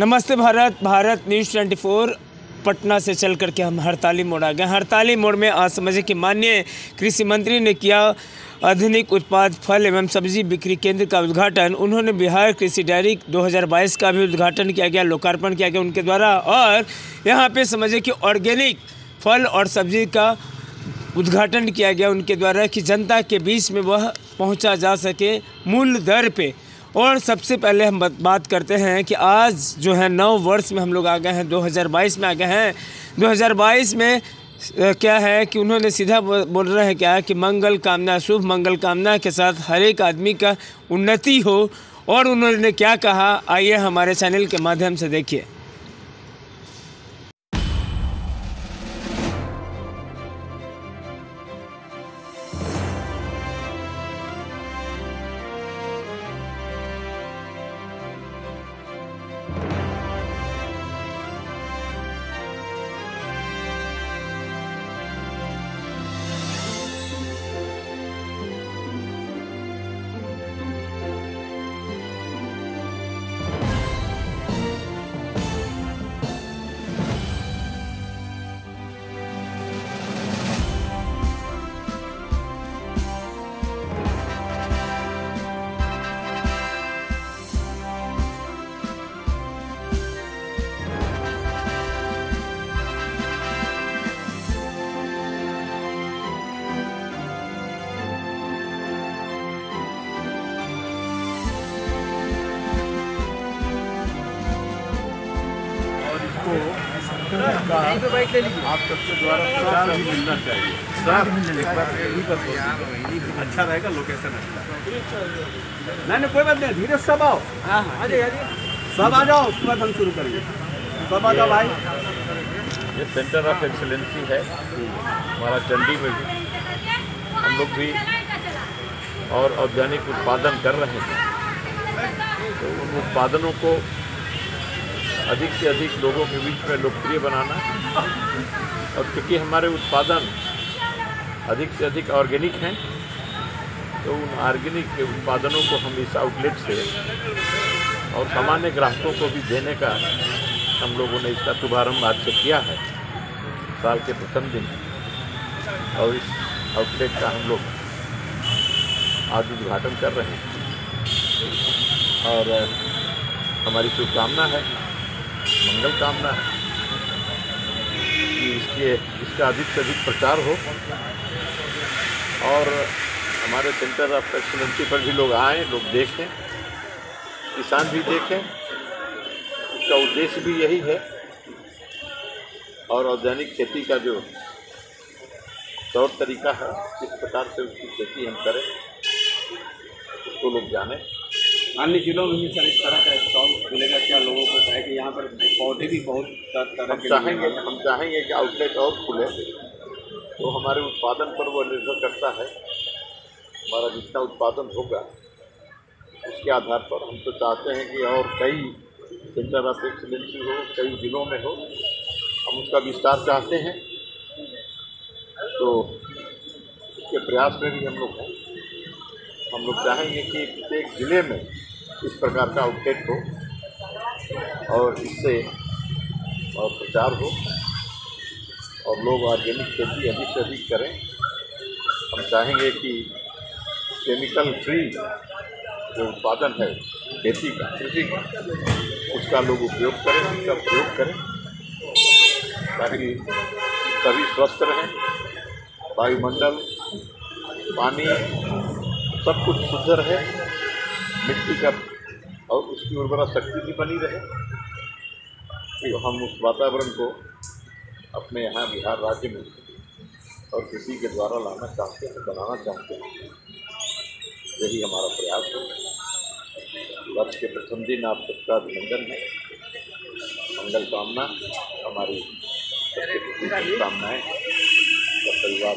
नमस्ते भारत भारत न्यूज़ 24 पटना से चल करके हम हड़ताली मोड़ आ गए हड़ताली मोड़ में आज समझे कि माननीय कृषि मंत्री ने किया आधुनिक उत्पाद, फल एवं सब्ज़ी बिक्री केंद्र का उद्घाटन। उन्होंने बिहार कृषि डेयरी 2022 का भी उद्घाटन किया गया, लोकार्पण किया गया उनके द्वारा और यहाँ पे समझे कि ऑर्गेनिक फल और सब्ज़ी का उद्घाटन किया गया उनके द्वारा कि जनता के बीच में वह पहुँचा जा सके मूल दर पे। और सबसे पहले हम बात- करते हैं कि आज जो है नौ वर्ष में हम लोग आ गए हैं 2022 में आ गए हैं। 2022 में क्या है कि उन्होंने सीधा बोल रहे हैं क्या कि मंगल कामना, शुभ मंगल कामना के साथ हर एक आदमी का उन्नति हो। और उन्होंने क्या कहा, आइए हमारे चैनल के माध्यम से देखिए। और इसका आप सबके द्वारा प्रचार भी मिलना चाहिए। बोलिए। अच्छा रहेगा लोकेशन अच्छा। नहीं नहीं कोई बात नहीं धीरे से सब आओ। हाँ हाँ। आ जाइए सब आ जाओ उसके बाद हम शुरू करेंगे। सब आ जाओ भाई। ये सेंटर ऑफ़ एक्सीलेंसी है। हमारा चंडी में भी। हम लोग भी और ऑर्गेनिक उत्पादन कर रहे हैं। तो उन उत्पादनों को अधिक से अधिक लोगों के बीच में लोकप्रिय बनाना। और क्योंकि हमारे उत्पादन अधिक से अधिक ऑर्गेनिक हैं तो उन ऑर्गेनिक के उत्पादनों को हम इस आउटलेट से और सामान्य ग्राहकों को भी देने का हम लोगों ने इसका शुभारंभ आज से किया है, साल के प्रथम दिन। और इस आउटलेट का हम लोग आज उद्घाटन कर रहे हैं। और हमारी शुभकामना है। मंगल कामना है कि इसके, इसका अधिक से अधिक प्रचार हो। और हमारे सेंटर ऑफ़ एक्सीलेंसी पर भी लोग आएँ, लोग देखें, किसान भी देखें। इसका उद्देश्य भी यही है। और ऑर्गेनिक खेती का जो तौर तरीका है, किस प्रकार से उसकी खेती हम करें, उसको लोग जानें। अन्य जिलों में भी सर इस तरह का स्टॉल मिलेगा क्या लोगों को है कि यहाँ पर पौधे भी बहुत तरह के चाहेंगे, हम चाहेंगे कि आउटलेट और खुले तो हमारे उत्पादन पर वो निर्भर करता है, हमारा जितना उत्पादन होगा, उसके आधार पर हम तो चाहते हैं कि और कई सेंटर ऑफ़ एक्सीलेंसी हो, कई जिलों में हो, हम उसका विस्तार चाहते हैं तो उसके प्रयास में भी हम लोग हैं। हम लोग चाहेंगे कि प्रत्येक ज़िले में इस प्रकार का आउटलेट हो और इससे और प्रचार हो और लोग ऑर्गेनिक खेती अधिक से अधिक करें। हम चाहेंगे कि केमिकल फ्री जो उत्पादन है, खेती का, कृषि का, उसका लोग उपयोग करें, उसका प्रयोग करें, ताकि सभी स्वस्थ रहें, वायुमंडल, पानी, सब कुछ शुद्ध रहे। मिट्टी का और उसकी उर्वरा शक्ति भी बनी रहे तो हम उस वातावरण को अपने यहाँ बिहार राज्य में और किसी के द्वारा लाना चाहते हैं, बनाना चाहते हैं। यही हमारा प्रयास है। वर्ष के प्रथम दिन आप सबका अभिनंदन है। मंगल कामना, हमारी सबके शुभकामनाएँ। सब परिवार